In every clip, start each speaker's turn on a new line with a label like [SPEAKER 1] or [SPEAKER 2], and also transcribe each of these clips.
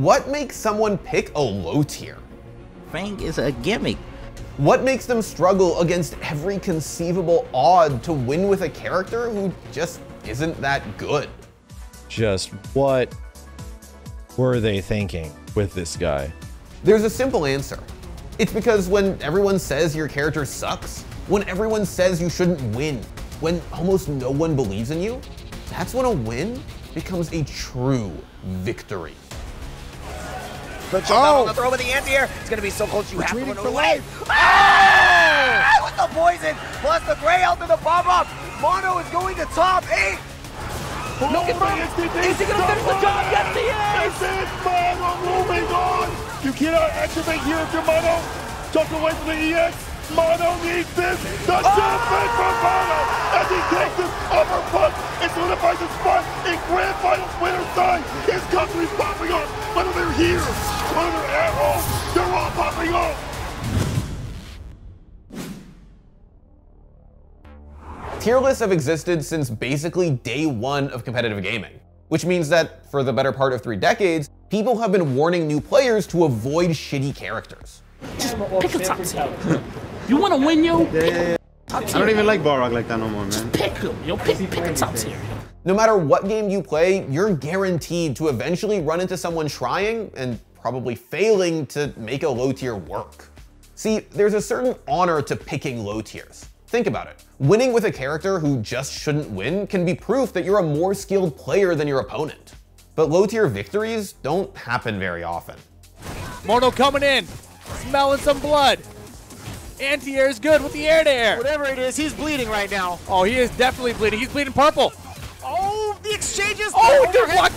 [SPEAKER 1] What makes someone pick a low tier?
[SPEAKER 2] Fang is a gimmick.
[SPEAKER 1] What makes them struggle against every conceivable odd to win with a character who just isn't that good?
[SPEAKER 3] Just what were they thinking with this guy?
[SPEAKER 1] There's a simple answer. It's because when everyone says your character sucks, when everyone says you shouldn't win, when almost no one believes in you, that's when a win becomes a true victory.
[SPEAKER 4] Good job oh. on the throw with the anti-air. It's gonna be so close you have to run away. Ah! With the poison, plus the gray health and the bomb up. Mono is going to top eight.
[SPEAKER 5] Look at Mono. Is he gonna finish the job? Yes, he is.
[SPEAKER 6] This is Mono moving on. You cannot activate here if you're Mono. Tuck away from the EX. Mono needs this. The ah! oh! defense from Mono as he takes his uppercut and solidifies his spot in Grand Finals winner side. His country's popping up, whether they're here, whether they're at home, they're all popping up.
[SPEAKER 1] Tier lists have existed since basically day one of competitive gaming, which means that for the better part of three decades, people have been warning new players to avoid shitty characters.
[SPEAKER 5] Just pick a top tier. You want to win, yo?
[SPEAKER 7] Yeah, yeah, yeah. I don't even like Balrog like that no more, man.
[SPEAKER 5] Just pick him, yo. Pick, pick a top tier.
[SPEAKER 1] No matter what game you play, you're guaranteed to eventually run into someone trying and probably failing to make a low tier work. See, there's a certain honor to picking low tiers. Think about it. Winning with a character who just shouldn't win can be proof that you're a more skilled player than your opponent. But low tier victories don't happen very often.
[SPEAKER 8] Mono coming in, smelling some blood. Anti-air is good with the air to air.
[SPEAKER 4] Whatever it is, he's bleeding right now.
[SPEAKER 8] Oh, he is definitely bleeding. He's bleeding purple.
[SPEAKER 4] Oh, the exchanges.
[SPEAKER 8] Oh, dude, what?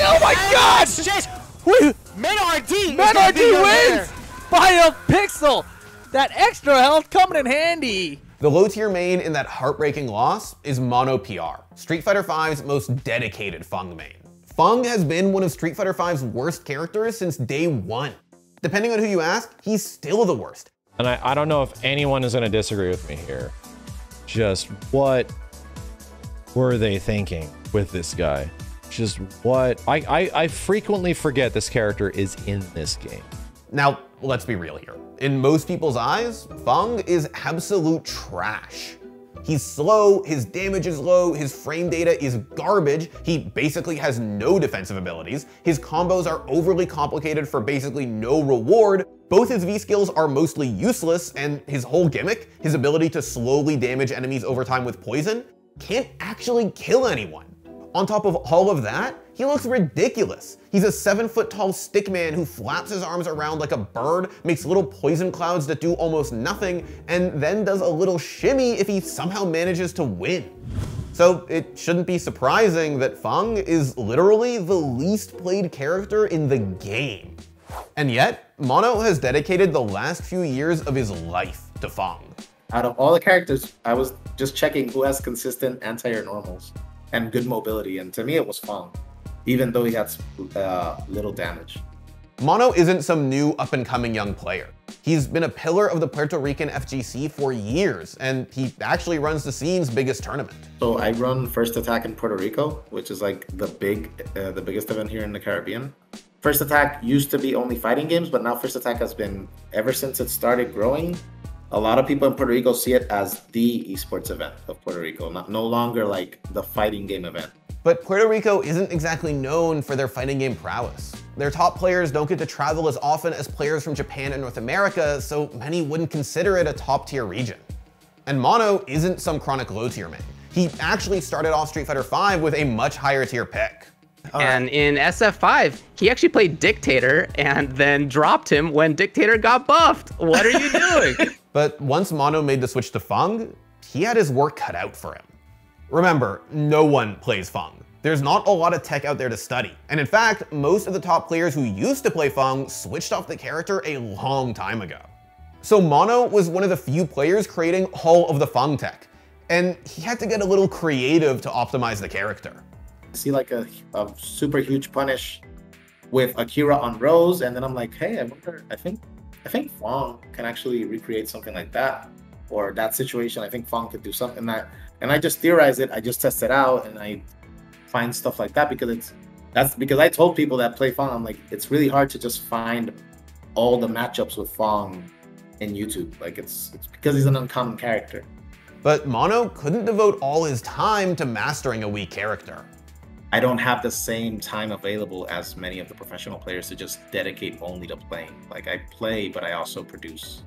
[SPEAKER 8] Oh my God!
[SPEAKER 4] Exchange. Wait. RD.
[SPEAKER 8] RD wins by a pixel. That extra health coming in handy.
[SPEAKER 1] The low tier main in that heartbreaking loss is Mono PR, Street Fighter V's most dedicated Fung main. Fung has been one of Street Fighter V's worst characters since day one. Depending on who you ask, he's still the worst.
[SPEAKER 3] And I, I don't know if anyone is going to disagree with me here. Just what were they thinking with this guy? Just what I, I, I frequently forget this character is in this game.
[SPEAKER 1] Now, let's be real here. In most people's eyes, Fung is absolute trash. He's slow, his damage is low, his frame data is garbage, he basically has no defensive abilities, his combos are overly complicated for basically no reward, both his V skills are mostly useless, and his whole gimmick, his ability to slowly damage enemies over time with poison, can't actually kill anyone. On top of all of that, he looks ridiculous. He's a seven foot tall stick man who flaps his arms around like a bird, makes little poison clouds that do almost nothing, and then does a little shimmy if he somehow manages to win. So it shouldn't be surprising that Fung is literally the least played character in the game. And yet, Mono has dedicated the last few years of his life to Fung.
[SPEAKER 9] Out of all the characters, I was just checking who has consistent anti-air normals and good mobility, and to me it was Fung, even though he had uh, little damage.
[SPEAKER 1] Mono isn't some new up-and-coming young player. He's been a pillar of the Puerto Rican FGC for years, and he actually runs the scene's biggest tournament.
[SPEAKER 9] So I run First Attack in Puerto Rico, which is like the big, uh, the biggest event here in the Caribbean. First Attack used to be only fighting games, but now First Attack has been, ever since it started growing, a lot of people in Puerto Rico see it as the esports event of Puerto Rico, not no longer like the fighting game event.
[SPEAKER 1] But Puerto Rico isn't exactly known for their fighting game prowess. Their top players don't get to travel as often as players from Japan and North America, so many wouldn't consider it a top tier region. And Mono isn't some chronic low tier man. He actually started off Street Fighter V with a much higher tier pick.
[SPEAKER 10] and in SF5, he actually played Dictator and then dropped him when Dictator got buffed. What are you doing?
[SPEAKER 1] but once Mono made the switch to Fung, he had his work cut out for him. Remember, no one plays Fung. There's not a lot of tech out there to study. And in fact, most of the top players who used to play Fung switched off the character a long time ago. So Mono was one of the few players creating all of the Fung tech, and he had to get a little creative to optimize the character
[SPEAKER 9] see like a, a super huge punish with Akira on Rose, and then I'm like, hey, I wonder. I think I think Fong can actually recreate something like that, or that situation. I think Fong could do something that, and I just theorize it. I just test it out, and I find stuff like that because it's That's because I told people that play Fong, I'm like, it's really hard to just find all the matchups with Fong in YouTube. Like it's it's because he's an uncommon character.
[SPEAKER 1] But Mono couldn't devote all his time to mastering a weak character.
[SPEAKER 9] I don't have the same time available as many of the professional players to just dedicate only to playing. Like I play, but I also produce.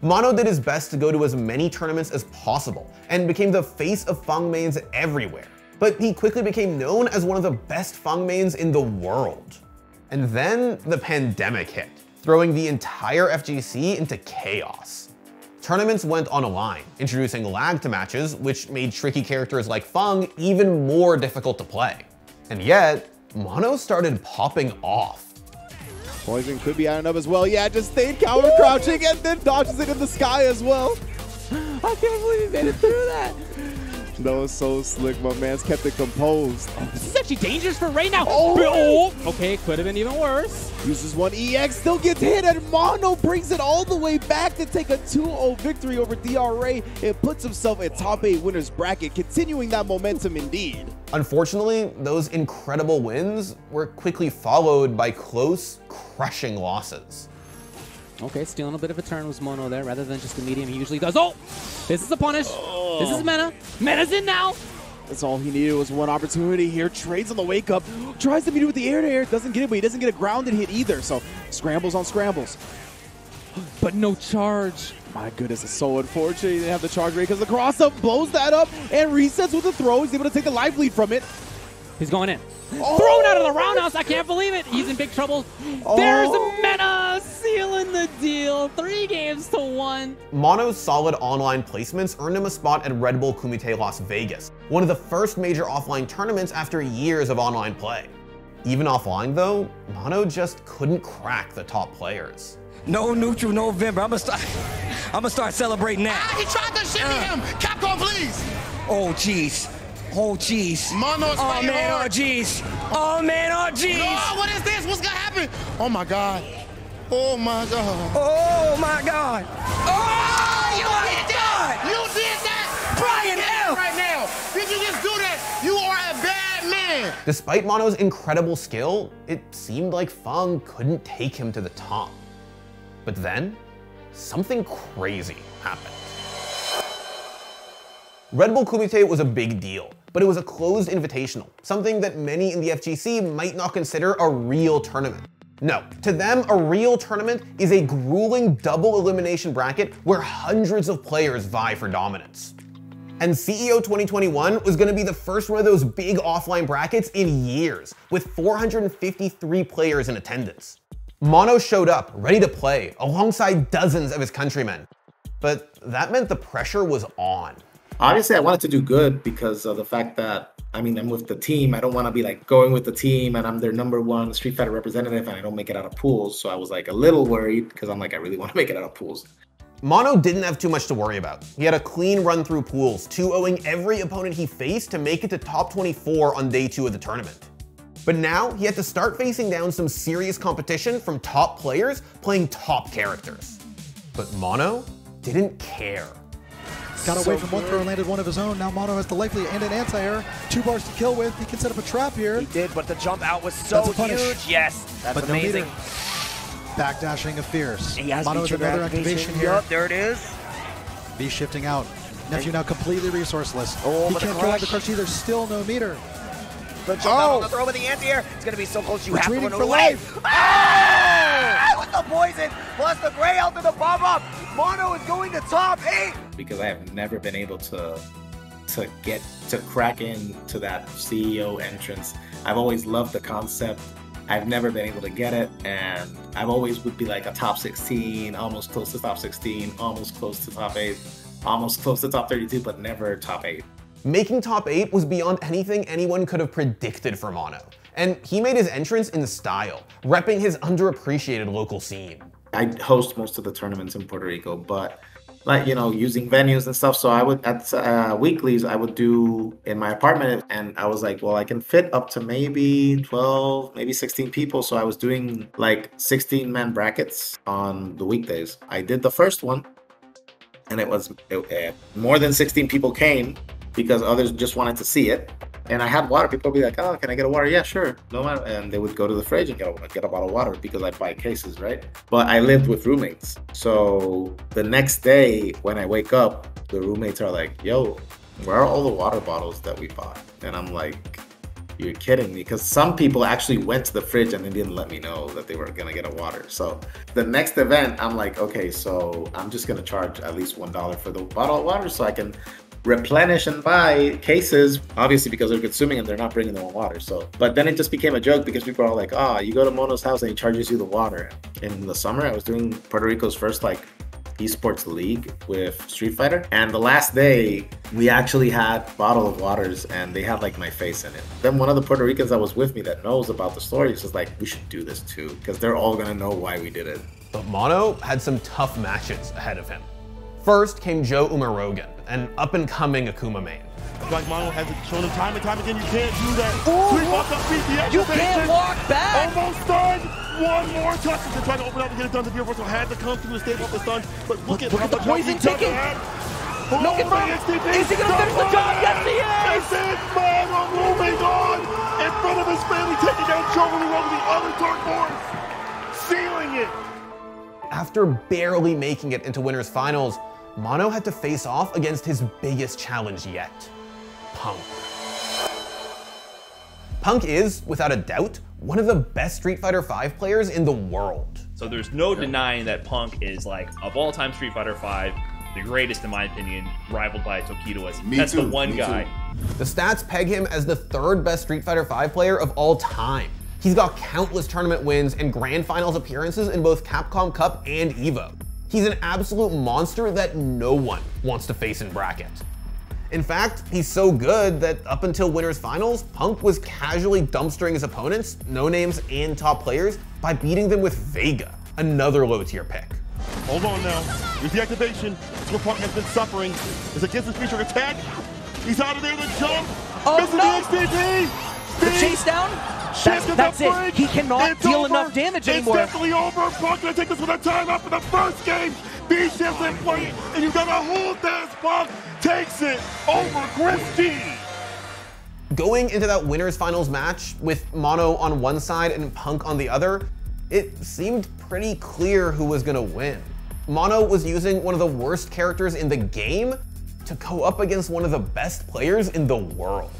[SPEAKER 1] Mono did his best to go to as many tournaments as possible and became the face of Feng mains everywhere. But he quickly became known as one of the best Feng mains in the world. And then the pandemic hit, throwing the entire FGC into chaos. Tournaments went online, introducing lag to matches, which made tricky characters like Feng even more difficult to play. And yet, Mono started popping off.
[SPEAKER 11] Poison could be ironed up as well. Yeah, just stayed counter crouching and then dodges it in the sky as well.
[SPEAKER 5] I can't believe he made it through that.
[SPEAKER 11] That was so slick. My man's kept it composed.
[SPEAKER 5] Oh, oh, Oh, this is actually dangerous for right now. Oh. oh. Okay, could have been even worse.
[SPEAKER 11] Uses one EX, still gets hit, and Mono brings it all the way back to take a 2-0 victory over DRA and puts himself in top 8 winners bracket, continuing that momentum indeed.
[SPEAKER 1] Unfortunately, those incredible wins were quickly followed by close, crushing losses.
[SPEAKER 5] Okay, stealing a bit of a turn was Mono there rather than just the medium he usually does. Oh! This is a punish. Oh. This is oh. Mena. Mena's in now.
[SPEAKER 11] That's all he needed was one opportunity here. Trades on the wake up. Tries to beat it with the air to air. Doesn't get it, but he doesn't get a grounded hit either. So scrambles on scrambles.
[SPEAKER 5] But no charge.
[SPEAKER 11] My goodness, it's so unfortunate he didn't have the charge rate because the cross up blows that up and resets with a throw. He's able to take the life lead from it.
[SPEAKER 5] He's going in. Oh. Thrown out of the roundhouse. I can't believe it. He's in big trouble. Oh. There's Mena sealing the deal. Three games to one.
[SPEAKER 1] Mono's solid online placements earned him a spot at Red Bull Kumite Las Vegas, one of the first major offline tournaments after years of online play. Even offline though, Mono just couldn't crack the top players.
[SPEAKER 12] No neutral November. I'm gonna start. I'm gonna start celebrating now.
[SPEAKER 13] Ah, he tried to shimmy uh. him. Capcom, please.
[SPEAKER 12] Oh, jeez. Oh, jeez.
[SPEAKER 13] Mono's
[SPEAKER 12] Oh, man, oh, hard. oh, jeez. Oh, man, oh, jeez.
[SPEAKER 13] No, what is this? What's gonna happen? Oh, my God. Oh, my God.
[SPEAKER 12] Oh, my God. Oh,
[SPEAKER 13] you did that. You did that.
[SPEAKER 12] Brian L.
[SPEAKER 13] Right now. Did you just do that? You are a bad man.
[SPEAKER 1] Despite Mono's incredible skill, it seemed like Feng couldn't take him to the top. But then, something crazy happened. Red Bull Kumite was a big deal, but it was a closed invitational, something that many in the FGC might not consider a real tournament. No, to them, a real tournament is a grueling double elimination bracket where hundreds of players vie for dominance. And CEO 2021 was gonna be the first one of those big offline brackets in years, with 453 players in attendance. Mono showed up, ready to play, alongside dozens of his countrymen. But that meant the pressure was on
[SPEAKER 9] obviously I wanted to do good because of the fact that I mean I'm with the team. I don't want to be like going with the team and I'm their number one Street Fighter representative and I don't make it out of pools. So I was like a little worried because I'm like I really want to make it out of pools.
[SPEAKER 1] Mono didn't have too much to worry about. He had a clean run through pools, 2-0ing every opponent he faced to make it to top 24 on day two of the tournament. But now he had to start facing down some serious competition from top players playing top characters. But Mono didn't care.
[SPEAKER 14] Got away so from one throw and landed one of his own. Now Mono has the life lead and an anti-air. Two bars to kill with. He can set up a trap here.
[SPEAKER 4] He did, but the jump out was so huge. Yes, that's but amazing. No
[SPEAKER 14] Backdashing of Fierce.
[SPEAKER 4] He has Mono has another activation, here. Yep, there it is.
[SPEAKER 14] V shifting out. Nephew now completely resourceless. Oh, he can't go out the crush either. Still no meter.
[SPEAKER 4] The jump oh. out on the throw with the anti-air. It's going to be so close you
[SPEAKER 14] Retreating
[SPEAKER 4] have to
[SPEAKER 14] run away. Life.
[SPEAKER 4] Ah! With the poison, plus the gray health and the bomb up. Mono is going to top eight.
[SPEAKER 9] Because I have never been able to to get to crack into that CEO entrance. I've always loved the concept. I've never been able to get it, and I've always would be like a top 16, almost close to top 16, almost close to top 8, almost close to top 32, but never top 8.
[SPEAKER 1] Making top 8 was beyond anything anyone could have predicted for Mono, and he made his entrance in style, repping his underappreciated local scene.
[SPEAKER 9] I host most of the tournaments in Puerto Rico, but like you know using venues and stuff so i would at uh, weeklies i would do in my apartment and i was like well i can fit up to maybe 12 maybe 16 people so i was doing like 16 man brackets on the weekdays i did the first one and it was it, uh, more than 16 people came because others just wanted to see it. And I had water. People would be like, "Oh, can I get a water?" Yeah, sure. No matter. And they would go to the fridge and get a, get a bottle of water because I buy cases, right? But I lived with roommates, so the next day when I wake up, the roommates are like, "Yo, where are all the water bottles that we bought?" And I'm like, "You're kidding me?" Because some people actually went to the fridge and they didn't let me know that they were gonna get a water. So the next event, I'm like, "Okay, so I'm just gonna charge at least one dollar for the bottle of water so I can." Replenish and buy cases obviously because they're consuming and they're not bringing their own water. So but then it just became a joke because people are like oh you go to mono's house and he charges you the water. In the summer i was doing puerto rico's first like esports league with street fighter. And the last day we actually had bottle of waters and they had like my face in it. Then one of the puerto ricans that was with me that knows about the story is like we should do this too because they're all gonna know why we did it.
[SPEAKER 1] But mono had some tough matches ahead of him First came Joe Umarogan, an up-and-coming Akuma main.
[SPEAKER 6] Like Mono has shown him time and time again, you can't do that.
[SPEAKER 15] Ooh,
[SPEAKER 6] Sweep up the beat
[SPEAKER 15] you can't walk back.
[SPEAKER 6] Almost done. One more touch to try to open up and get it done. The Universal had to come through to stave off the stun. But look,
[SPEAKER 15] look
[SPEAKER 6] at,
[SPEAKER 15] look at the poison ticking.
[SPEAKER 6] Oh,
[SPEAKER 15] no confirm. Is he going to finish the job? Yes, he is.
[SPEAKER 6] This is Mono moving on in front of his family, taking down Joe Umarogan, the other Dark Horse, sealing it.
[SPEAKER 1] After barely making it into winners finals, Mono had to face off against his biggest challenge yet, Punk. Punk is, without a doubt, one of the best Street Fighter V players in the world.
[SPEAKER 16] So there's no denying that Punk is like of all time Street Fighter V, the greatest in my opinion, rivaled by Tokido as that's
[SPEAKER 1] too,
[SPEAKER 16] the one guy.
[SPEAKER 1] Too. The stats peg him as the third best Street Fighter V player of all time. He's got countless tournament wins and grand finals appearances in both Capcom Cup and EVO. He's an absolute monster that no one wants to face in bracket. In fact, he's so good that up until Winners Finals, Punk was casually dumpstering his opponents, no names and top players, by beating them with Vega, another low tier pick.
[SPEAKER 6] Hold on now. Here's the activation. Where Punk has been suffering. Is against his feature attack. He's out of there, the jump.
[SPEAKER 15] Oh,
[SPEAKER 6] Missing
[SPEAKER 15] no.
[SPEAKER 6] the XTP.
[SPEAKER 15] The chase down? That's, that's it. He cannot
[SPEAKER 6] it's
[SPEAKER 15] deal
[SPEAKER 6] over.
[SPEAKER 15] enough damage anymore.
[SPEAKER 6] It's definitely over. Punk gonna take this with a timeout for the first game. V shifts in play, and you gotta hold that. Punk takes it over Griff G.
[SPEAKER 1] Going into that winners finals match with Mono on one side and Punk on the other, it seemed pretty clear who was gonna win. Mono was using one of the worst characters in the game to go up against one of the best players in the world.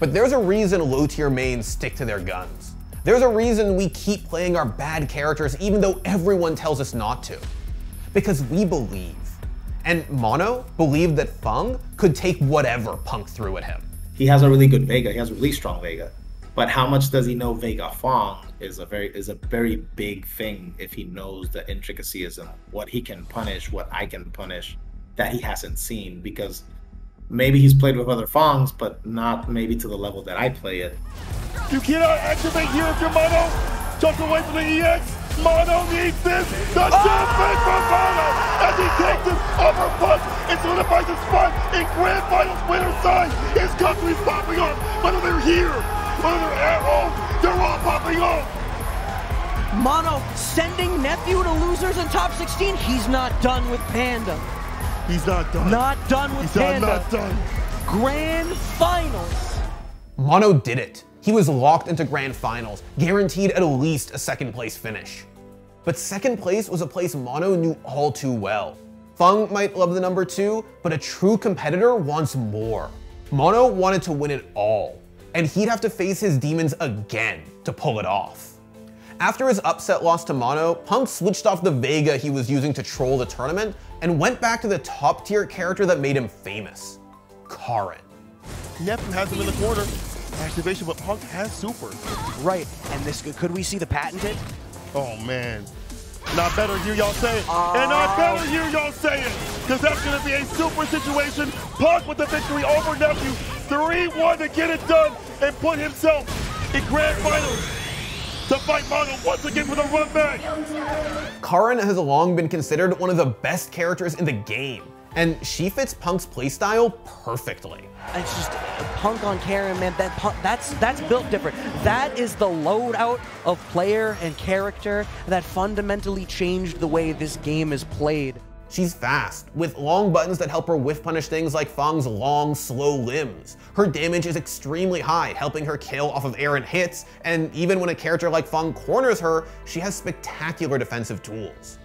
[SPEAKER 1] But there's a reason low tier mains stick to their guns. There's a reason we keep playing our bad characters even though everyone tells us not to. Because we believe. And Mono believed that Fung could take whatever Punk threw at him.
[SPEAKER 9] He has a really good Vega. He has a really strong Vega. But how much does he know Vega Fong is a very is a very big thing if he knows the intricacies and what he can punish, what I can punish that he hasn't seen because maybe he's played with other Fongs, but not maybe to the level that I play it.
[SPEAKER 6] You cannot activate here if you're Mono. Just away from the EX. Mono needs this. The ah! oh! champion from Mono as he takes his upper punch and solidifies his spot in Grand Finals winner side. His country's popping off. Whether they're here, whether they're at home, they're all popping off.
[SPEAKER 15] Mono sending nephew to losers in top 16. He's not done with Panda.
[SPEAKER 6] He's not done.
[SPEAKER 15] Not done with
[SPEAKER 6] He's
[SPEAKER 15] Panda.
[SPEAKER 6] not done.
[SPEAKER 15] Grand Finals.
[SPEAKER 1] Mono did it. He was locked into Grand Finals, guaranteed at least a second place finish. But second place was a place Mono knew all too well. Fung might love the number two, but a true competitor wants more. Mono wanted to win it all, and he'd have to face his demons again to pull it off. After his upset loss to Mono, Punk switched off the Vega he was using to troll the tournament and went back to the top tier character that made him famous, Karin.
[SPEAKER 6] Nephew has him in the corner. Activation, but Punk has super.
[SPEAKER 15] Right, and this could we see the patented?
[SPEAKER 6] Oh man. Not better hear y'all say it. Uh, and I better hear y'all say it. Because that's going to be a super situation. Punk with the victory over Nephew. 3-1 to get it done and put himself in grand finals to fight Mono once again for the run back.
[SPEAKER 1] Karin has long been considered one of the best characters in the game, and she fits Punk's playstyle perfectly.
[SPEAKER 15] It's just Punk on Karin, man. That punk, that's that's built different. That is the loadout of player and character that fundamentally changed the way this game is played.
[SPEAKER 1] She's fast, with long buttons that help her whiff punish things like Fang's long, slow limbs. Her damage is extremely high, helping her kill off of errant hits, and even when a character like Fang corners her, she has spectacular defensive tools.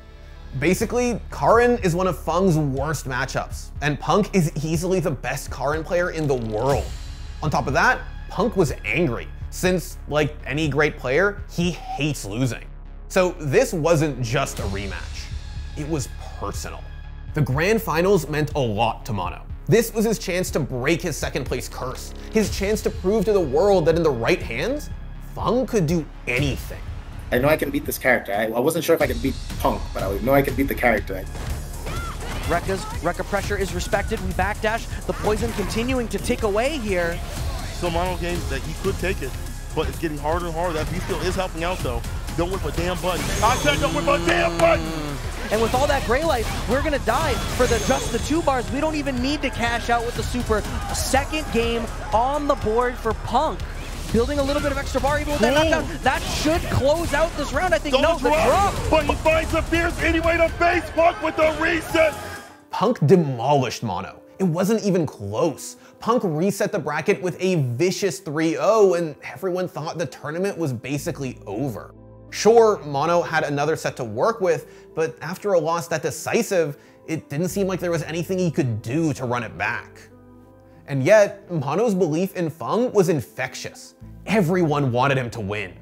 [SPEAKER 1] Basically, Karin is one of Fang's worst matchups, and Punk is easily the best Karin player in the world. On top of that, Punk was angry, since, like any great player, he hates losing. So this wasn't just a rematch, it was personal. The grand finals meant a lot to Mono. This was his chance to break his second place curse, his chance to prove to the world that in the right hands, Fang could do anything.
[SPEAKER 9] I know I can beat this character. I, I wasn't sure if I could beat Punk, but I know I can beat the character.
[SPEAKER 15] Rekka's Rekka pressure is respected. We backdash. The poison continuing to tick away here.
[SPEAKER 6] So mono games that he could take it, but it's getting harder and harder. That V skill is helping out though. Don't whip a damn button. I said don't whip a damn button!
[SPEAKER 15] And with all that gray life, we're gonna die for the just the two bars. We don't even need to cash out with the super. Second game on the board for Punk. Building a little bit of extra bar even with that knockdown. That should close out this round. I think
[SPEAKER 6] Don't
[SPEAKER 15] no, the
[SPEAKER 6] drop,
[SPEAKER 15] drop.
[SPEAKER 6] But he finds the fierce anyway to face Punk with the reset.
[SPEAKER 1] Punk demolished Mono. It wasn't even close. Punk reset the bracket with a vicious 3-0 and everyone thought the tournament was basically over. Sure, Mono had another set to work with, but after a loss that decisive, it didn't seem like there was anything he could do to run it back. And yet, Mono's belief in Fung was infectious. Everyone wanted him to win.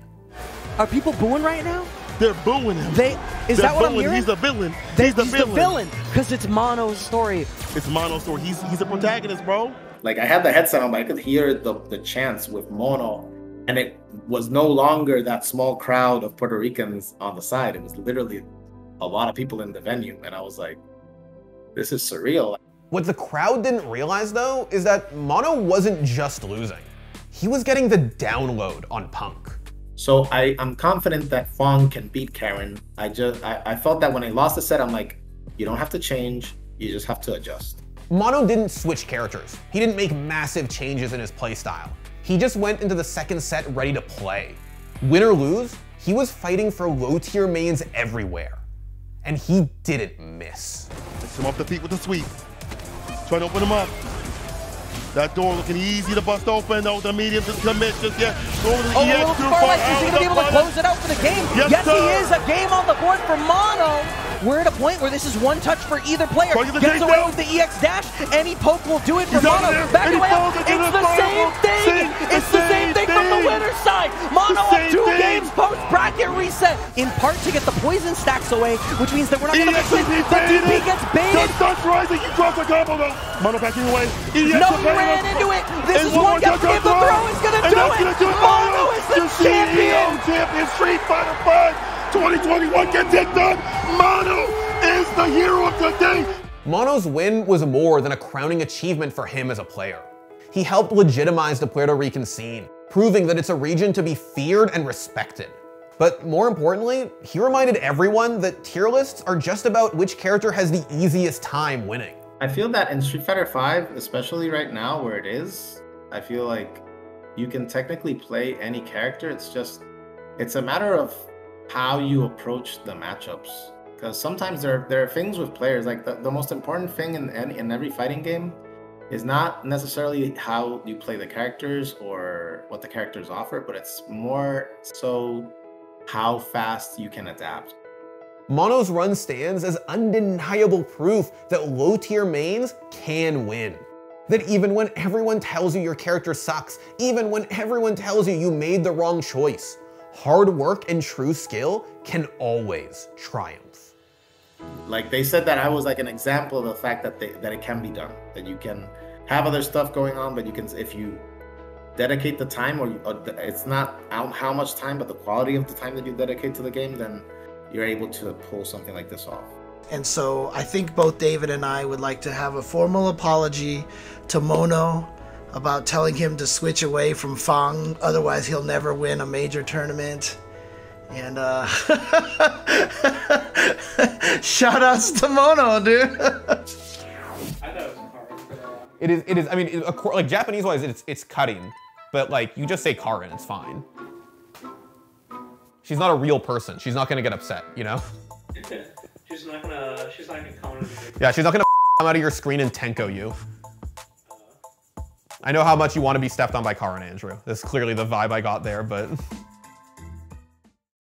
[SPEAKER 15] Are people booing right now?
[SPEAKER 6] They're booing him.
[SPEAKER 15] They is
[SPEAKER 6] They're
[SPEAKER 15] that what I'm hearing?
[SPEAKER 6] He's the villain.
[SPEAKER 15] They-
[SPEAKER 6] he's the
[SPEAKER 15] he's
[SPEAKER 6] villain.
[SPEAKER 15] the villain because it's Mono's story.
[SPEAKER 6] It's Mono's story. He's he's a protagonist, bro.
[SPEAKER 9] Like I had the headset on, but I could hear the the chants with Mono, and it was no longer that small crowd of Puerto Ricans on the side. It was literally a lot of people in the venue, and I was like, "This is surreal."
[SPEAKER 1] What the crowd didn't realize though is that Mono wasn't just losing. He was getting the download on Punk.
[SPEAKER 9] So I, I'm confident that Fong can beat Karin. I just I, I felt that when I lost the set, I'm like, you don't have to change, you just have to adjust.
[SPEAKER 1] Mono didn't switch characters. He didn't make massive changes in his playstyle. He just went into the second set ready to play. Win or lose, he was fighting for low tier mains everywhere. And he didn't miss.
[SPEAKER 6] Picks him off the feet with the sweep. Trying to open him up. That door looking easy to bust open. though. the medium just commit just yet. Going to the
[SPEAKER 15] Oh, a
[SPEAKER 6] EX
[SPEAKER 15] far
[SPEAKER 6] far
[SPEAKER 15] left. Is he gonna be able to close it out for the game?
[SPEAKER 6] Yes,
[SPEAKER 15] yes he is. A game on the board for Mono. We're at a point where this is one touch for either player.
[SPEAKER 6] Try to get the
[SPEAKER 15] Gets away with the EX dash. Any poke will do it for Mono. Back away up. It's
[SPEAKER 6] the
[SPEAKER 15] the same thing.
[SPEAKER 6] Same-
[SPEAKER 15] It's the same thing from the
[SPEAKER 6] thing.
[SPEAKER 15] winner's side. Mono up two
[SPEAKER 6] thing.
[SPEAKER 15] games post bracket reset. In part to get the poison stacks away, which means that we're not going to mix it. The. DP gets baited.
[SPEAKER 6] Touch rising. He drops a combo though. Mono backing away. EX
[SPEAKER 15] No, he ran into it. This
[SPEAKER 6] And
[SPEAKER 15] is one gap
[SPEAKER 6] touch.
[SPEAKER 15] The throw is going to do it.
[SPEAKER 6] gonna do it.
[SPEAKER 15] Mono is the champion.
[SPEAKER 6] champion. Street Fighter 5 2021 gets it done. Mono is the hero of the day.
[SPEAKER 1] Mono's win was more than a crowning achievement for him as a player. He helped legitimize the Puerto Rican scene, proving that it's a region to be feared and respected. But more importantly, he reminded everyone that tier lists are just about which character has the easiest time winning.
[SPEAKER 9] I feel that in Street Fighter V, especially right now where it is, I feel like you can technically play any character. It's just, it's a matter of how you approach the matchups. Because sometimes there, there are things with players, like the, the most important thing in, any, in every fighting game is not necessarily how you play the characters or what the characters offer, but it's more so how fast you can adapt.
[SPEAKER 1] Mono's run stands as undeniable proof that low tier mains can win. That even when everyone tells you your character sucks, even when everyone tells you you made the wrong choice, hard work and true skill can always triumph.
[SPEAKER 9] like they said that I was like an example of the fact that they, that it can be done. That you can have other stuff going on, but you can if you dedicate the time, or, or it's not how, how much time, but the quality of the time that you dedicate to the game, then you're able to pull something like this off.
[SPEAKER 17] And so I think both David and I would like to have a formal apology to Mono about telling him to switch away from Fang, otherwise he'll never win a major tournament. And uh shout outs to Mono, dude.
[SPEAKER 1] It is, it is, I mean, it, like Japanese wise, it's, it's cutting, but like you just say Karin, it's fine. She's not a real person. She's not gonna get upset, you know?
[SPEAKER 18] She's not gonna. She's not gonna comment.
[SPEAKER 1] Yeah, she's not gonna come out of your screen and tenko you. I know how much you want to be stepped on by Cara and Andrew. That's clearly the vibe I got there, but